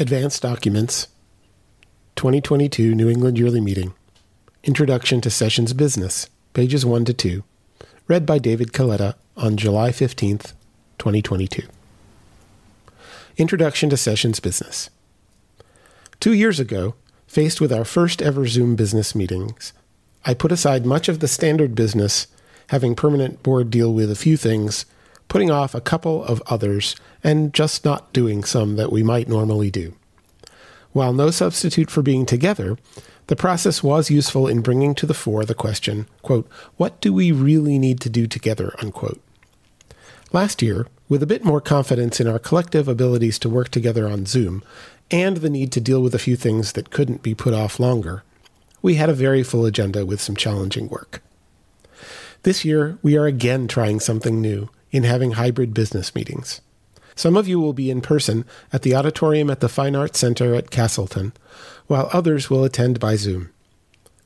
Advanced Documents, 2022 New England Yearly Meeting, Introduction to Sessions Business, pages 1 to 2, read by David Coletta on July 15th, 2022. Introduction to Sessions Business. Two years ago, faced with our first ever Zoom business meetings, I put aside much of the standard business, having permanent board deal with a few things putting off a couple of others, and just not doing some that we might normally do. While no substitute for being together, the process was useful in bringing to the fore the question, quote, what do we really need to do together, unquote. Last year, with a bit more confidence in our collective abilities to work together on Zoom, and the need to deal with a few things that couldn't be put off longer, we had a very full agenda with some challenging work. This year, we are again trying something new in having hybrid business meetings. Some of you will be in person at the auditorium at the Fine Arts Center at Castleton, while others will attend by Zoom.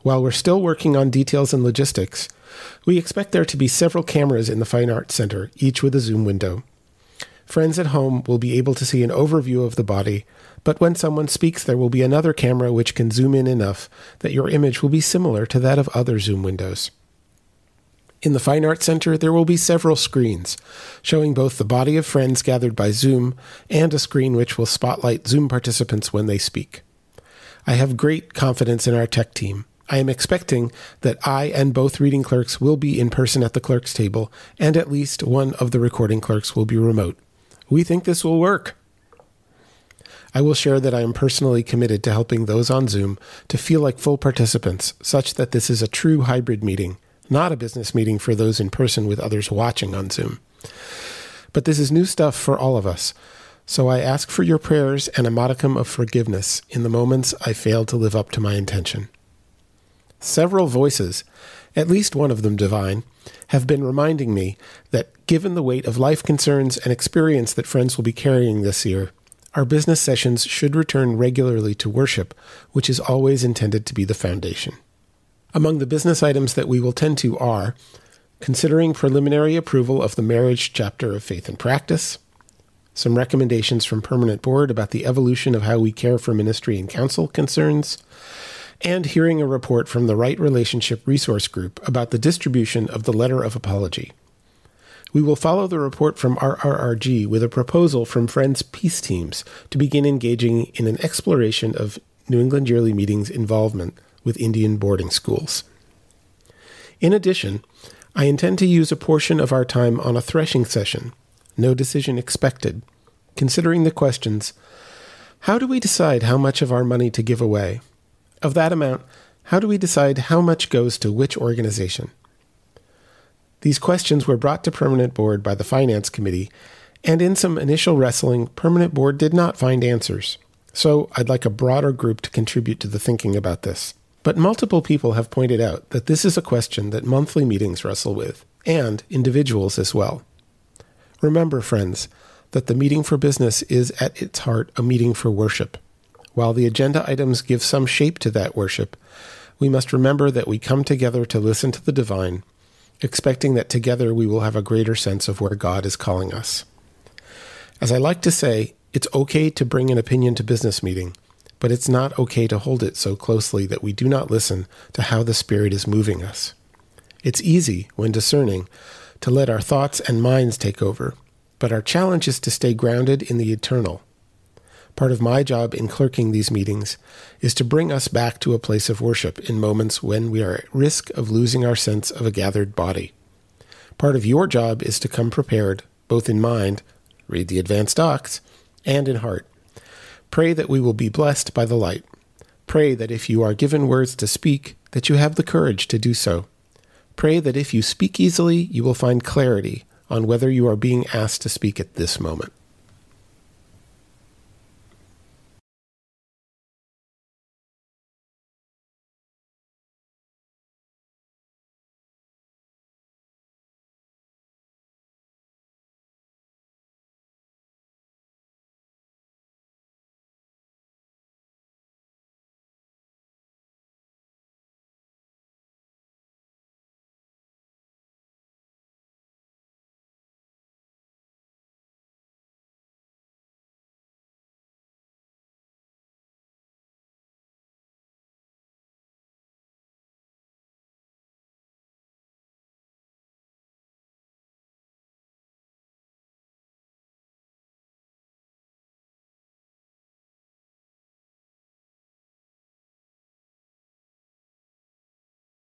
While we're still working on details and logistics, we expect there to be several cameras in the Fine Arts Center, each with a Zoom window. Friends at home will be able to see an overview of the body, but when someone speaks, there will be another camera which can zoom in enough that your image will be similar to that of other Zoom windows. In the Fine Arts Center, there will be several screens showing both the body of friends gathered by Zoom and a screen which will spotlight Zoom participants when they speak. I have great confidence in our tech team. I am expecting that I and both reading clerks will be in person at the clerk's table, and at least one of the recording clerks will be remote. We think this will work. I will share that I am personally committed to helping those on Zoom to feel like full participants, such that this is a true hybrid meeting not a business meeting for those in person with others watching on Zoom. But this is new stuff for all of us. So I ask for your prayers and a modicum of forgiveness in the moments I failed to live up to my intention. Several voices, at least one of them divine, have been reminding me that given the weight of life concerns and experience that friends will be carrying this year, our business sessions should return regularly to worship, which is always intended to be the foundation. Among the business items that we will tend to are considering preliminary approval of the marriage chapter of faith and practice, some recommendations from permanent board about the evolution of how we care for ministry and council concerns, and hearing a report from the Right Relationship Resource Group about the distribution of the letter of apology. We will follow the report from RRRG with a proposal from Friends Peace Teams to begin engaging in an exploration of New England Yearly Meetings involvement with Indian boarding schools. In addition, I intend to use a portion of our time on a threshing session, no decision expected, considering the questions How do we decide how much of our money to give away? Of that amount, how do we decide how much goes to which organization? These questions were brought to Permanent Board by the Finance Committee, and in some initial wrestling, Permanent Board did not find answers. So I'd like a broader group to contribute to the thinking about this. But multiple people have pointed out that this is a question that monthly meetings wrestle with, and individuals as well. Remember, friends, that the meeting for business is at its heart a meeting for worship. While the agenda items give some shape to that worship, we must remember that we come together to listen to the divine, expecting that together we will have a greater sense of where God is calling us. As I like to say, it's okay to bring an opinion to business meeting, but it's not okay to hold it so closely that we do not listen to how the Spirit is moving us. It's easy, when discerning, to let our thoughts and minds take over, but our challenge is to stay grounded in the eternal. Part of my job in clerking these meetings is to bring us back to a place of worship in moments when we are at risk of losing our sense of a gathered body. Part of your job is to come prepared, both in mind, read the advanced docs, and in heart. Pray that we will be blessed by the light. Pray that if you are given words to speak, that you have the courage to do so. Pray that if you speak easily, you will find clarity on whether you are being asked to speak at this moment.